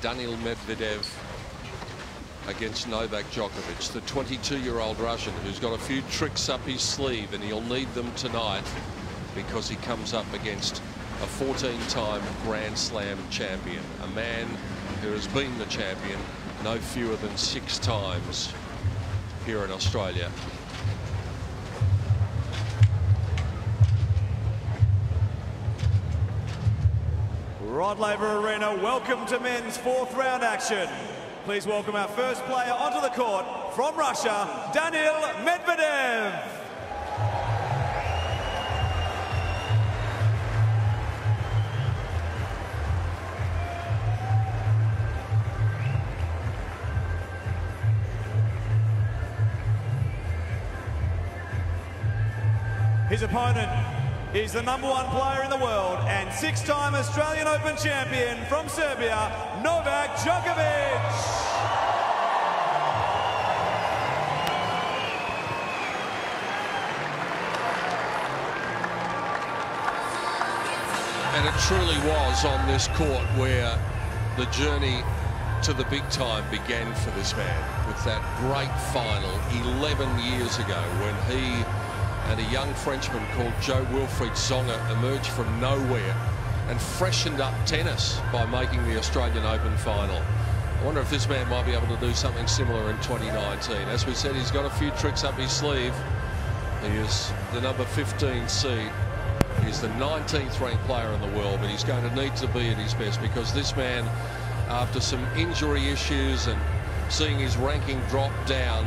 Daniil Medvedev against Novak Djokovic, the 22-year-old Russian who's got a few tricks up his sleeve and he'll need them tonight because he comes up against a 14-time Grand Slam champion, a man who has been the champion no fewer than six times here in Australia. Rod Laver Arena, welcome to men's fourth round action. Please welcome our first player onto the court from Russia, Daniil Medvedev. His opponent is the number one player in the world and six-time Australian Open champion from Serbia, Novak Djokovic. And it truly was on this court where the journey to the big time began for this man with that great final 11 years ago when he and a young Frenchman called Jo-Wilfried Tsonga emerged from nowhere and freshened up tennis by making the Australian Open final. I wonder if this man might be able to do something similar in 2019. As we said, he's got a few tricks up his sleeve. He is the number 15 seed. He's the 19th ranked player in the world, but he's going to need to be at his best because this man, after some injury issues and seeing his ranking drop down,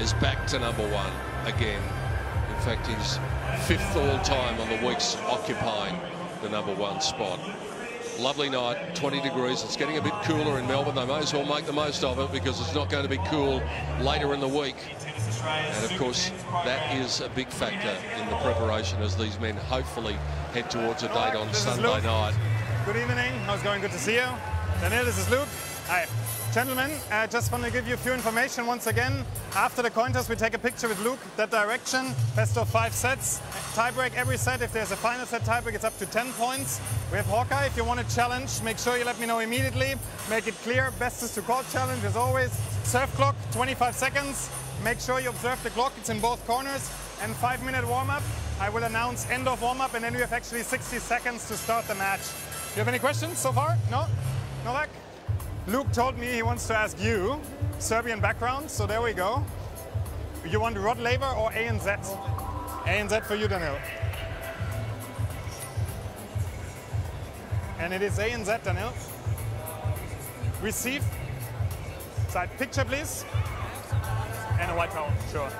is back to number one again. In fact, he's fifth all-time on the week's occupying the number one spot. Lovely night, 20 degrees. It's getting a bit cooler in Melbourne. They may as well make the most of it because it's not going to be cool later in the week. And of course, that is a big factor in the preparation as these men hopefully head towards a date on Sunday night. Good evening. How's it going? Good to see you. Daniel, this is Luke. Hi. Gentlemen, I just want to give you a few information once again. After the coin toss, we take a picture with Luke, that direction, best of five sets. Tiebreak every set. If there's a final set tiebreak, it's up to 10 points. We have Hawkeye. If you want a challenge, make sure you let me know immediately. Make it clear. Best is to call challenge as always. Serve clock, 25 seconds. Make sure you observe the clock. It's in both corners. And five minute warm up. I will announce end of warm up and then we have actually 60 seconds to start the match. You have any questions so far? No? Novak? Luke told me he wants to ask you, Serbian background, so there we go. You want Rod Laver or ANZ? ANZ for you, Daniel. And it is ANZ, Daniel. Receive. Side picture, please. And a white towel, sure.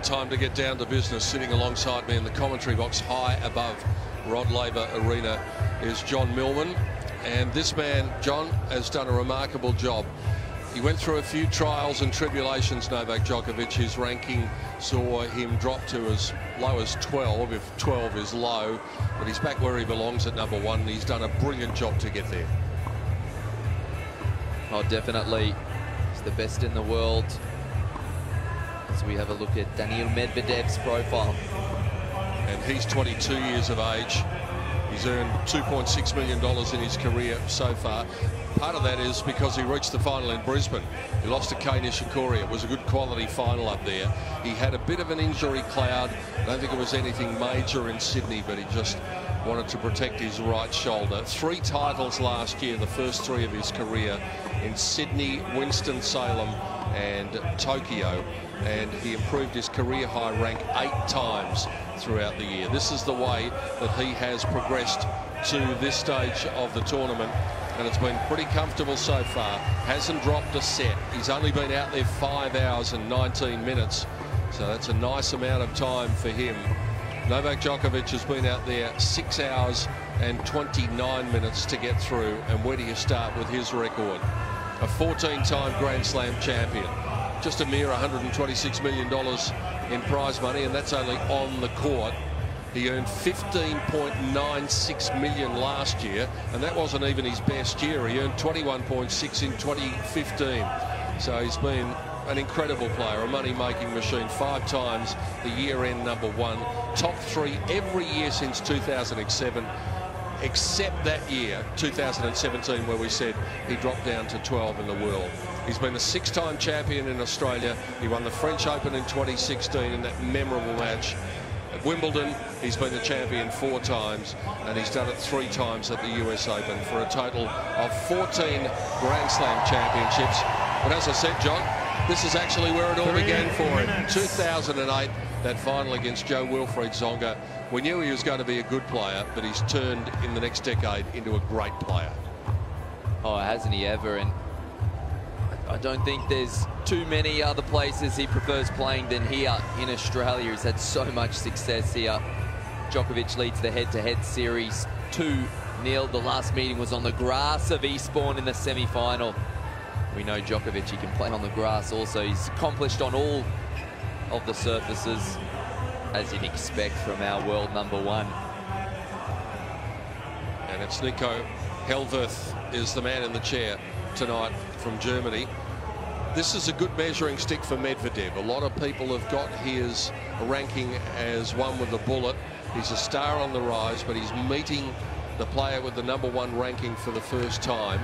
Right, time to get down to business. Sitting alongside me in the commentary box, high above Rod Laver Arena, is John Millman. And this man, John, has done a remarkable job. He went through a few trials and tribulations, Novak Djokovic. His ranking saw him drop to as low as 12, if 12 is low. But he's back where he belongs at number one. He's done a brilliant job to get there. Oh, definitely. He's the best in the world as we have a look at Daniil Medvedev's profile. And he's 22 years of age. He's earned $2.6 million in his career so far. Part of that is because he reached the final in Brisbane. He lost to Kei Nishikori. It was a good quality final up there. He had a bit of an injury cloud. I don't think it was anything major in Sydney, but he just wanted to protect his right shoulder. Three titles last year, the first three of his career in Sydney, Winston-Salem and Tokyo and he improved his career high rank eight times throughout the year. This is the way that he has progressed to this stage of the tournament and it's been pretty comfortable so far. Hasn't dropped a set. He's only been out there five hours and 19 minutes. So that's a nice amount of time for him. Novak Djokovic has been out there six hours and 29 minutes to get through. And where do you start with his record? A 14-time Grand Slam champion just a mere $126 million in prize money, and that's only on the court. He earned 15.96 million last year, and that wasn't even his best year. He earned 21.6 in 2015. So he's been an incredible player, a money-making machine. Five times the year-end number one, top three every year since 2007 except that year, 2017, where we said he dropped down to 12 in the world. He's been a six-time champion in Australia. He won the French Open in 2016 in that memorable match. At Wimbledon, he's been the champion four times, and he's done it three times at the US Open for a total of 14 Grand Slam championships. But as I said, John, this is actually where it all Three began for him. 2008, that final against Jo-Wilfried Tsonga. We knew he was going to be a good player, but he's turned in the next decade into a great player. Oh, hasn't he ever? And I don't think there's too many other places he prefers playing than here in Australia. He's had so much success here. Djokovic leads the head-to-head series 2-0. The last meeting was on the grass of Eastbourne in the semi-final. We know Djokovic, he can play on the grass also. He's accomplished on all of the surfaces, as you'd expect from our world number one. And it's Nico Helwerth is the man in the chair tonight from Germany. This is a good measuring stick for Medvedev. A lot of people have got his ranking as one with a bullet. He's a star on the rise, but he's meeting the player with the number one ranking for the first time.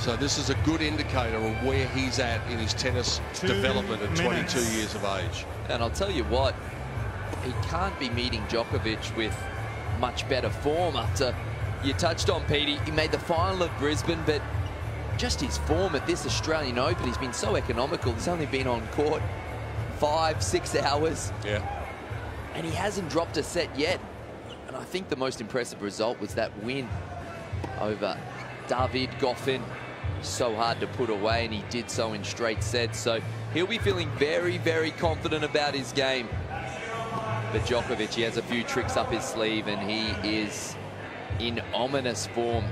So this is a good indicator of where he's at in his tennis Two development at 22 minutes. years of age. And I'll tell you what, he can't be meeting Djokovic with much better form after you touched on Petey. He made the final of Brisbane, but just his form at this Australian Open, he's been so economical. He's only been on court five, six hours, Yeah. and he hasn't dropped a set yet. And I think the most impressive result was that win over David Goffin. So hard to put away, and he did so in straight sets. So he'll be feeling very, very confident about his game. But Djokovic, he has a few tricks up his sleeve, and he is in ominous form.